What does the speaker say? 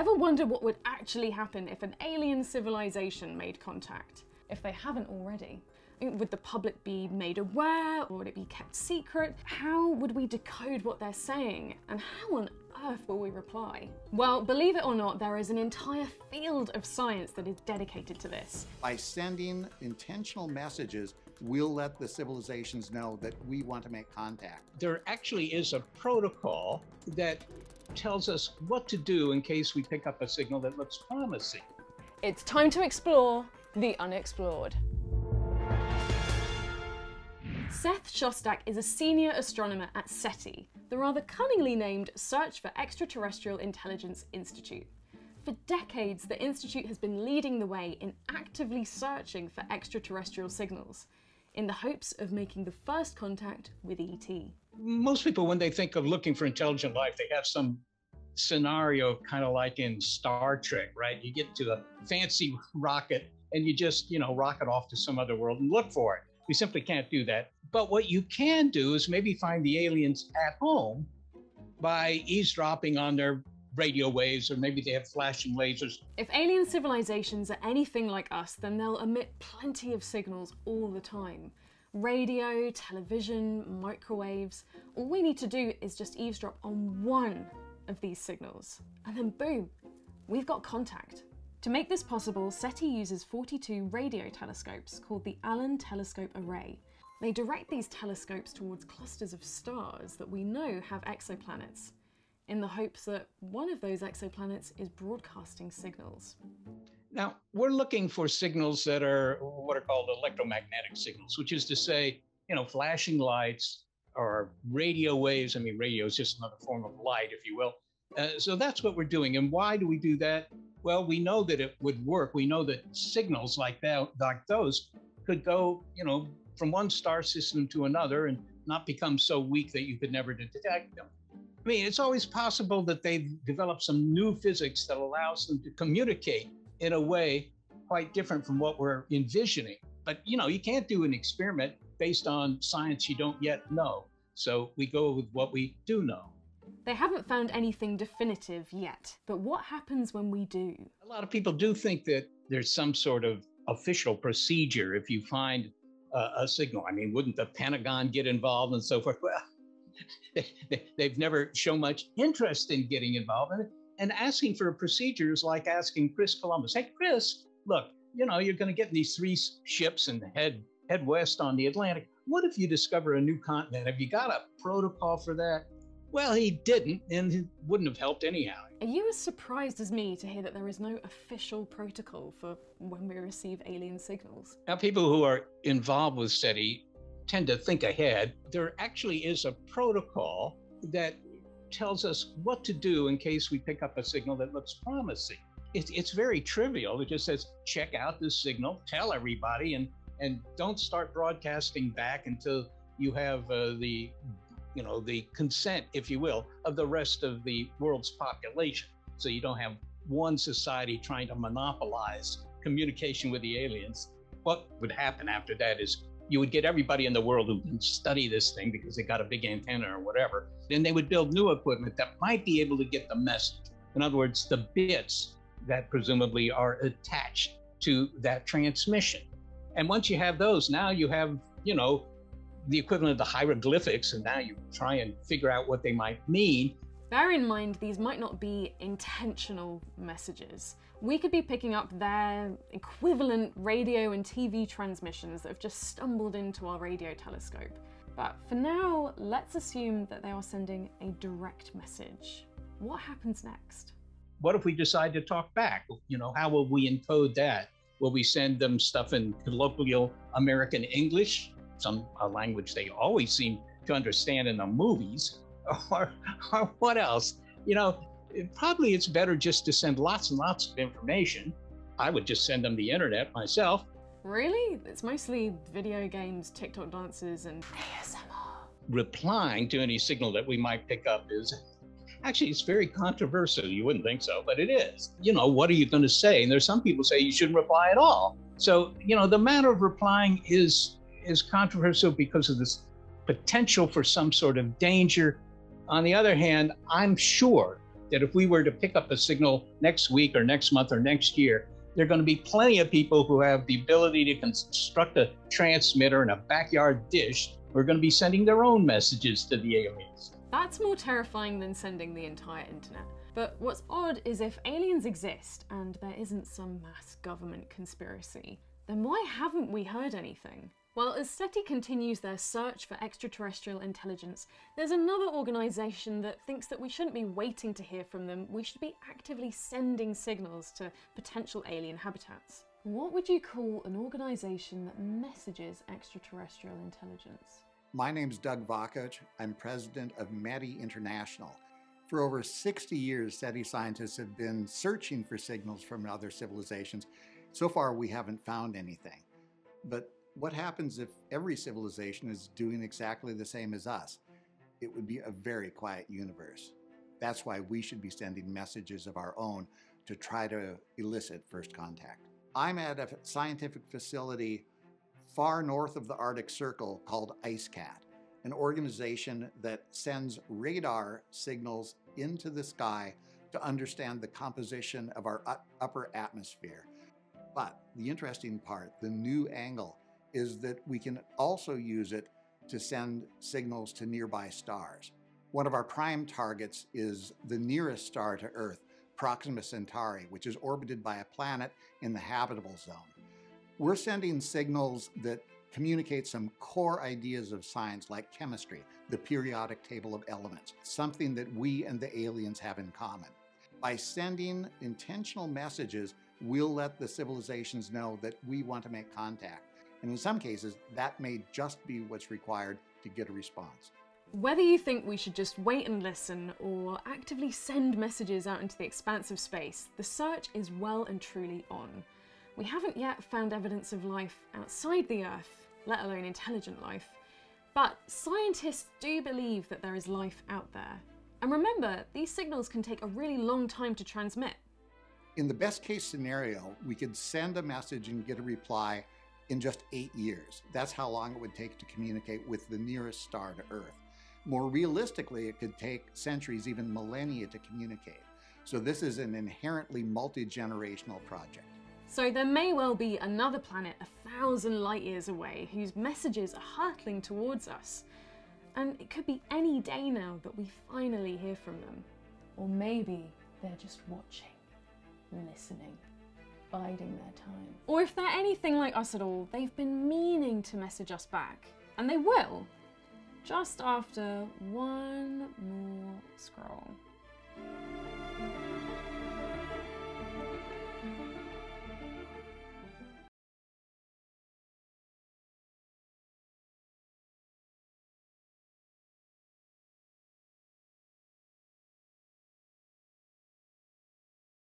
Ever wonder what would actually happen if an alien civilization made contact? If they haven't already? Would the public be made aware or would it be kept secret? How would we decode what they're saying? And how on earth will we reply? Well, believe it or not, there is an entire field of science that is dedicated to this. By sending intentional messages, we'll let the civilizations know that we want to make contact. There actually is a protocol that tells us what to do in case we pick up a signal that looks promising. It's time to explore the unexplored. Seth Shostak is a senior astronomer at SETI, the rather cunningly named Search for Extraterrestrial Intelligence Institute. For decades, the Institute has been leading the way in actively searching for extraterrestrial signals, in the hopes of making the first contact with ET. Most people, when they think of looking for intelligent life, they have some scenario kind of like in Star Trek, right? You get to a fancy rocket and you just, you know, rocket off to some other world and look for it. We simply can't do that. But what you can do is maybe find the aliens at home by eavesdropping on their radio waves, or maybe they have flashing lasers. If alien civilizations are anything like us, then they'll emit plenty of signals all the time. Radio, television, microwaves. All we need to do is just eavesdrop on one of these signals, and then boom, we've got contact. To make this possible, SETI uses 42 radio telescopes called the Allen Telescope Array. They direct these telescopes towards clusters of stars that we know have exoplanets, in the hopes that one of those exoplanets is broadcasting signals. Now, we're looking for signals that are what are called electromagnetic signals, which is to say, you know, flashing lights or radio waves. I mean, radio is just another form of light, if you will. Uh, so that's what we're doing. And why do we do that? Well, we know that it would work. We know that signals like that, like those, could go, you know, from one star system to another and not become so weak that you could never detect them. I mean, it's always possible that they've developed some new physics that allows them to communicate in a way quite different from what we're envisioning. But you know, you can't do an experiment based on science you don't yet know. So we go with what we do know. They haven't found anything definitive yet, but what happens when we do? A lot of people do think that there's some sort of official procedure if you find uh, a signal. I mean, wouldn't the Pentagon get involved and so forth? Well, they, have never shown much interest in getting involved in it. And asking for a procedure is like asking Chris Columbus, hey, Chris, look, you know, you're going to get these three ships and head head west on the Atlantic. What if you discover a new continent? Have you got a protocol for that? Well, he didn't, and it wouldn't have helped anyhow. Are you as surprised as me to hear that there is no official protocol for when we receive alien signals? Now, people who are involved with SETI tend to think ahead. There actually is a protocol that tells us what to do in case we pick up a signal that looks promising. It's, it's very trivial. It just says, check out this signal, tell everybody, and, and don't start broadcasting back until you have uh, the you know, the consent, if you will, of the rest of the world's population. So you don't have one society trying to monopolize communication with the aliens. What would happen after that is you would get everybody in the world who can study this thing because they got a big antenna or whatever. Then they would build new equipment that might be able to get the message. In other words, the bits that presumably are attached to that transmission. And once you have those, now you have, you know, the equivalent of the hieroglyphics, and now you try and figure out what they might mean. Bear in mind, these might not be intentional messages. We could be picking up their equivalent radio and TV transmissions that have just stumbled into our radio telescope. But for now, let's assume that they are sending a direct message. What happens next? What if we decide to talk back? You know, how will we encode that? Will we send them stuff in colloquial American English? some a language they always seem to understand in the movies, or, or what else? You know, it, probably it's better just to send lots and lots of information. I would just send them the internet myself. Really? It's mostly video games, TikTok dances, and ASMR. Replying to any signal that we might pick up is actually it's very controversial. You wouldn't think so, but it is. You know, what are you going to say? And there's some people say you shouldn't reply at all. So, you know, the matter of replying is is controversial because of this potential for some sort of danger. On the other hand, I'm sure that if we were to pick up a signal next week or next month or next year, there are going to be plenty of people who have the ability to construct a transmitter in a backyard dish who are going to be sending their own messages to the aliens. That's more terrifying than sending the entire internet. But what's odd is if aliens exist and there isn't some mass government conspiracy, then why haven't we heard anything? Well, as SETI continues their search for extraterrestrial intelligence, there's another organisation that thinks that we shouldn't be waiting to hear from them, we should be actively sending signals to potential alien habitats. What would you call an organisation that messages extraterrestrial intelligence? My name's Doug Vakoch. I'm president of METI International. For over 60 years, SETI scientists have been searching for signals from other civilizations. So far, we haven't found anything. But what happens if every civilization is doing exactly the same as us? It would be a very quiet universe. That's why we should be sending messages of our own to try to elicit first contact. I'm at a scientific facility far north of the Arctic Circle called EISCAT, an organization that sends radar signals into the sky to understand the composition of our upper atmosphere. But the interesting part, the new angle, is that we can also use it to send signals to nearby stars. One of our prime targets is the nearest star to Earth, Proxima Centauri, which is orbited by a planet in the habitable zone. We're sending signals that communicate some core ideas of science like chemistry, the periodic table of elements, something that we and the aliens have in common. By sending intentional messages, we'll let the civilizations know that we want to make contact. And in some cases, that may just be what's required to get a response. Whether you think we should just wait and listen or actively send messages out into the expanse of space, the search is well and truly on. We haven't yet found evidence of life outside the Earth, let alone intelligent life, but scientists do believe that there is life out there. And remember, these signals can take a really long time to transmit. In the best case scenario, we could send a message and get a reply in just eight years. That's how long it would take to communicate with the nearest star to Earth. More realistically, it could take centuries, even millennia to communicate. So this is an inherently multi-generational project. So there may well be another planet a thousand light years away whose messages are hurtling towards us. And it could be any day now that we finally hear from them. Or maybe they're just watching, listening biding their time. Or if they're anything like us at all, they've been meaning to message us back. And they will, just after one more scroll.